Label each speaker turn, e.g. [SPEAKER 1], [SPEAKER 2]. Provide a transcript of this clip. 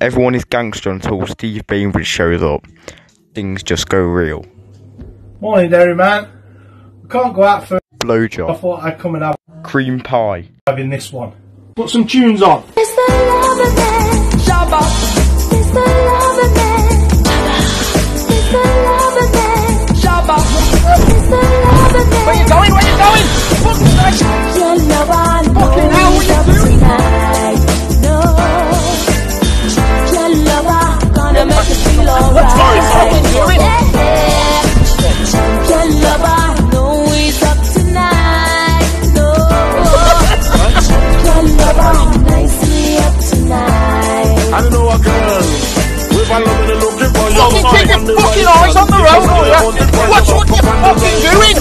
[SPEAKER 1] Everyone is gangster until Steve Bainbridge shows up. Things just go real.
[SPEAKER 2] Morning, Dairy Man. I can't go out for. I
[SPEAKER 1] Blowjob.
[SPEAKER 2] I thought I'd come and have
[SPEAKER 1] Cream pie.
[SPEAKER 2] having this one. Put some tunes on.
[SPEAKER 3] It's the lover man. Shabba. It's the lover man. It's the lover man. Shabba. It's the lover man. Where you going? Where you going?
[SPEAKER 4] On the road, will ya? Watch what you're fucking doing!